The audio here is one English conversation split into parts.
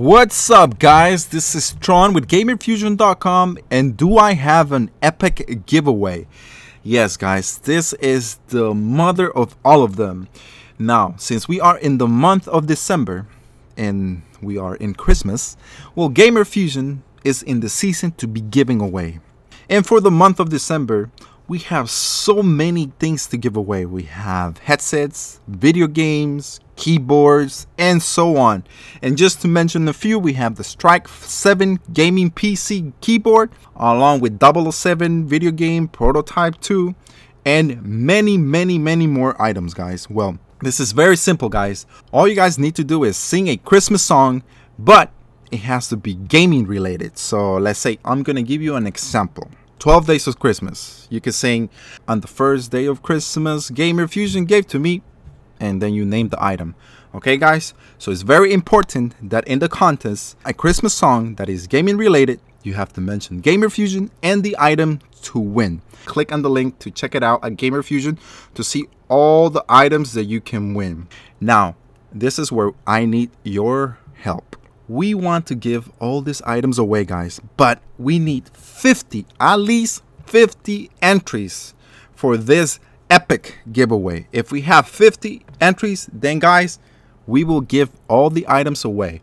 What's up, guys? This is Tron with GamerFuzion.com, and do I have an epic giveaway? Yes, guys, this is the mother of all of them. Now, since we are in the month of December and we are in Christmas, well, GamerFuzion is in the season to be giving away. And for the month of December, we have so many things to give away. We have headsets, video games, keyboards, and so on. And just to mention a few, we have the Strike 7 gaming PC keyboard, along with 007 video game prototype 2, and many, many, many more items, guys. Well, this is very simple, guys. All you guys need to do is sing a Christmas song, but it has to be gaming related. So let's say I'm gonna give you an example. 12 Days of Christmas. You can sing on the first day of Christmas, GamerFuzion gave to me, and then you name the item. Okay, guys? So it's very important that in the contest, a Christmas song that is gaming related, you have to mention GamerFuzion and the item to win. Click on the link to check it out at GamerFuzion to see all the items that you can win. Now, this is where I need your help we want to give all these items away, guys, but we need 50, at least 50 entries for this epic giveaway. If we have 50 entries, then guys, we will give all the items away.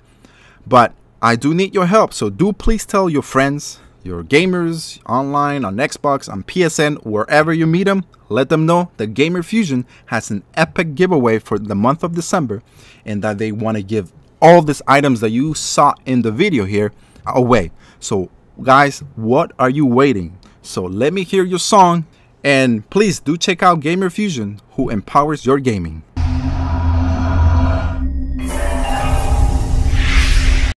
But I do need your help, so do please tell your friends, your gamers online, on Xbox, on PSN, wherever you meet them, let them know that GamerFuzion has an epic giveaway for the month of December and that they want to give all these items that you saw in the video here away. So guys, what are you waiting? So let me hear your song and please do check out GamerFuzion who empowers your gaming.